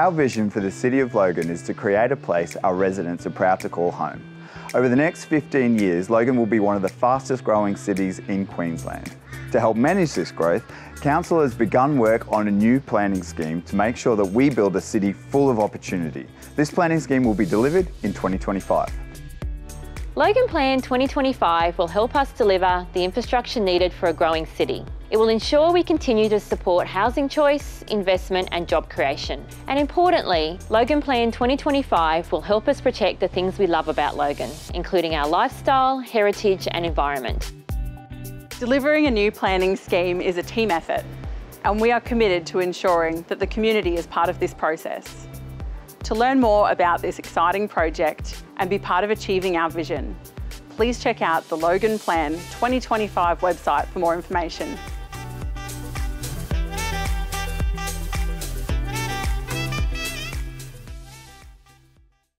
Our vision for the City of Logan is to create a place our residents are proud to call home. Over the next 15 years, Logan will be one of the fastest growing cities in Queensland. To help manage this growth, Council has begun work on a new planning scheme to make sure that we build a city full of opportunity. This planning scheme will be delivered in 2025. Logan Plan 2025 will help us deliver the infrastructure needed for a growing city. It will ensure we continue to support housing choice, investment and job creation. And importantly, Logan Plan 2025 will help us protect the things we love about Logan, including our lifestyle, heritage and environment. Delivering a new planning scheme is a team effort and we are committed to ensuring that the community is part of this process. To learn more about this exciting project and be part of achieving our vision, please check out the Logan Plan 2025 website for more information.